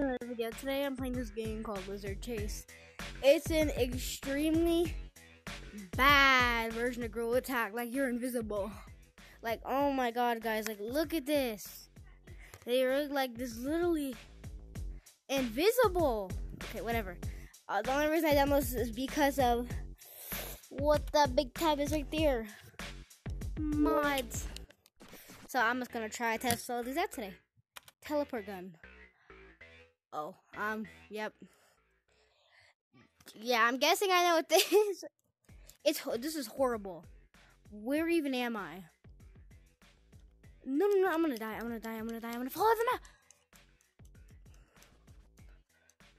to another video. Today I'm playing this game called Lizard Chase. It's an extremely bad version of Gorilla Tag, Like you're invisible. Like oh my god, guys! Like look at this. They are like this, literally invisible. Okay, whatever. Uh, the only reason I downloaded this is because of what that big tab is right there. Mods. So I'm just gonna try to test all these out today. Teleport gun. Oh, um, yep. Yeah, I'm guessing I know what this is. It's this is horrible. Where even am I? No, no, no! I'm gonna die. I'm gonna die. I'm gonna die. I'm gonna fall off the map.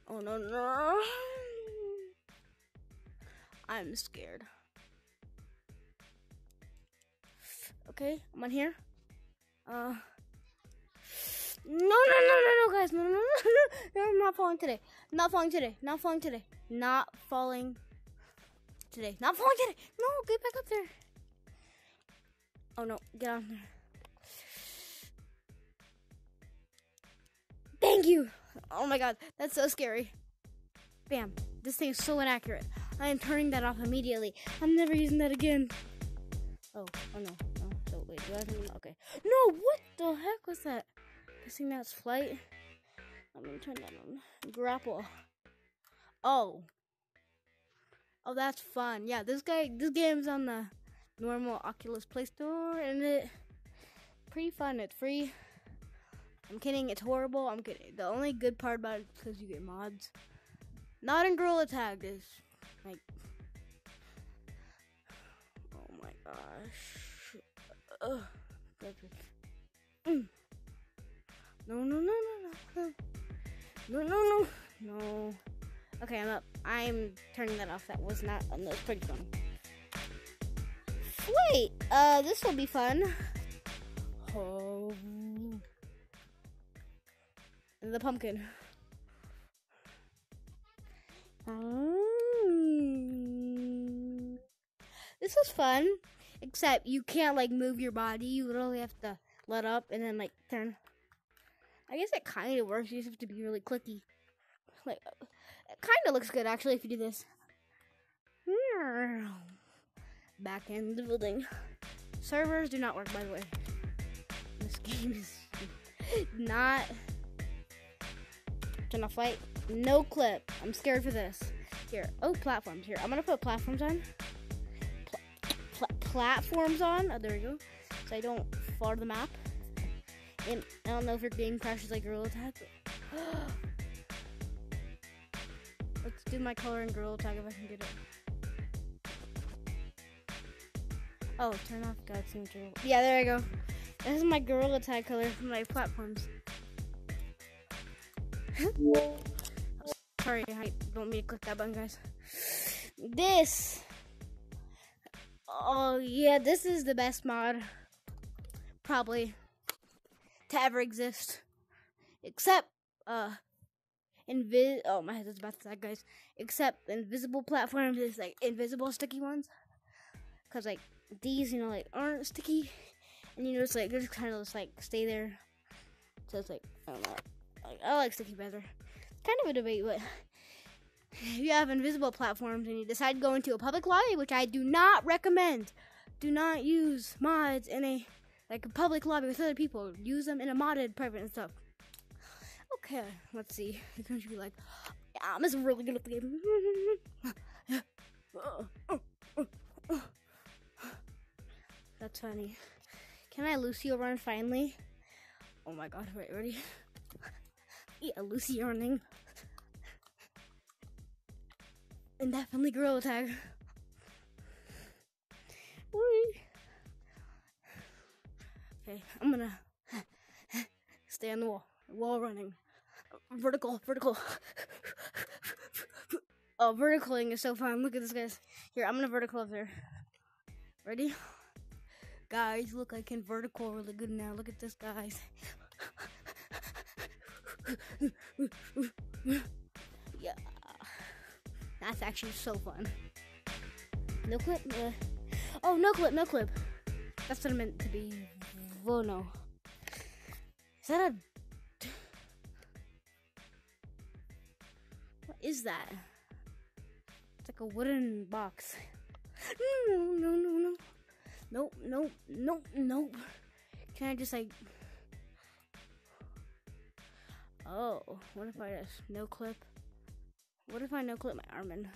Oh no, no! I'm scared. Okay, I'm on here. Uh. No, no, no, no, no, guys. No, no, no, no, no. I'm not falling today. Not falling today. Not falling today. Not falling today. Not falling today. No, get back up there. Oh, no. Get on there. Thank you. Oh, my God. That's so scary. Bam. This thing is so inaccurate. I am turning that off immediately. I'm never using that again. Oh, oh no. Oh, so wait, do I have to, okay. No, what the heck was that? Guessing that's flight. I'm gonna turn that on. Grapple. Oh. Oh, that's fun. Yeah, this guy, this game's on the normal Oculus Play Store, and it pretty fun. It's free. I'm kidding. It's horrible. I'm kidding. The only good part about it is because you get mods. Not in Gorilla Tag is like. Oh my gosh. Ugh. Mm. No, no, no, no, no. No, no, no. No. Okay, I'm up. I'm turning that off. That was not, that was pretty fun. Wait, uh, this will be fun. Oh. The pumpkin. Um, this is fun, except you can't like move your body. You literally have to let up and then like turn. I guess it kind of works. You just have to be really clicky. Like, it kind of looks good actually if you do this. Back in the building. Servers do not work, by the way. This game is not. Turn off light. No clip. I'm scared for this. Here. Oh, platforms. Here. I'm gonna put platforms on. Pla pla platforms on. Oh, there we go. So I don't fall to the map. I don't know if your game crashes like Gorilla Tag. Let's do my color and Gorilla Tag if I can get it. Oh, turn off God signature. Yeah, there I go. This is my Gorilla Tag color for my platforms. Sorry, I don't mean to click that button, guys. This. Oh, yeah, this is the best mod. Probably to ever exist. Except, uh, invis. Oh, my head is about to die, guys. Except invisible platforms is like invisible sticky ones. Cause like these, you know, like aren't sticky, and you know, it's like they just kind of just like stay there. So it's like I don't know. Like, I like sticky better. Kind of a debate, but if you have invisible platforms and you decide to go into a public lobby, which I do not recommend, do not use mods in a like a public lobby with other people. Use them in a modded private and stuff. Okay, let's see. You're going be like, yeah, I'm just really good at the game. That's funny. Can I Lucio run finally? Oh my god, wait, ready? yeah, Lucio running. And definitely Gorilla Okay, I'm gonna stay on the wall. Wall running. Vertical, vertical. oh, verticaling is so fun. Look at this, guys. Here, I'm gonna vertical up there. Ready? Guys, look, I can vertical really good now. Look at this, guys. yeah. That's actually so fun. No clip? Uh, oh, no clip, no clip. That's what I meant to be. Vono. Is that a What is that? It's like a wooden box. No, no, no, no. Nope, nope, nope, nope. Can I just like. Oh, what if I just no clip? What if I no clip my arm in?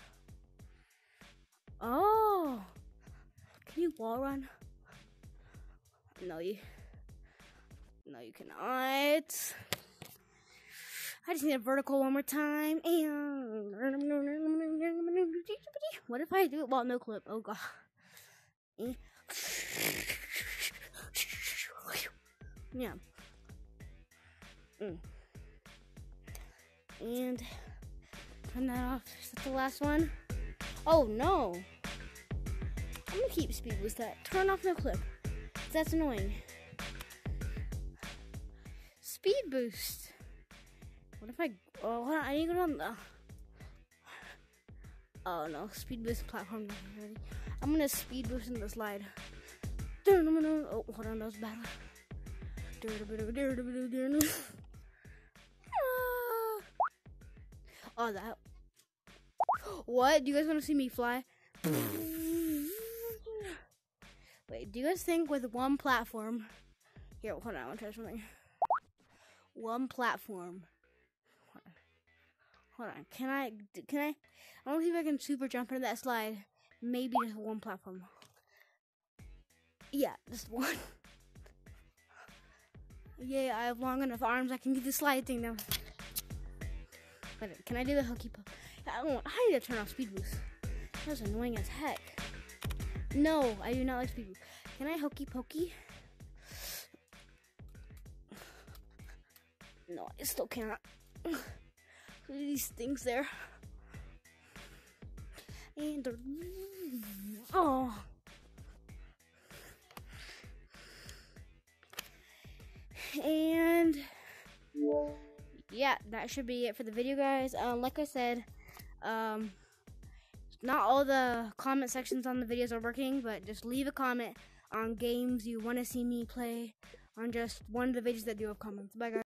Oh! Can you wall run? No, you. No, you cannot. I just need a vertical one more time. And what if I do it while no clip? Oh god. Yeah. Mm. And turn that off. Is that the last one? Oh no. I'm gonna keep speed boost that. Turn off no clip. That's annoying. Speed boost. What if I? Oh, hold on. I need to go the. Oh no, speed boost platform. I'm gonna speed boost in the slide. Oh, hold on, that was bad. Ah. Oh, that. What? Do you guys want to see me fly? Wait, do you guys think with one platform? Here, hold on, I want to try something. One platform. Hold on. Can I? Can I? I want to see if I can super jump into that slide. Maybe just one platform. Yeah, just one. yeah, I have long enough arms. I can do the slide thing now. Wait, can I do the hooky? Po- I don't. I need to turn off speed boost. That's annoying as heck. No, I do not like speed boost. Can I hokey pokey? No, I still cannot. These things there. And oh. And yeah, that should be it for the video, guys. Um, like I said, um, not all the comment sections on the videos are working, but just leave a comment on games you want to see me play on just one of the videos that do have comments. Bye, guys.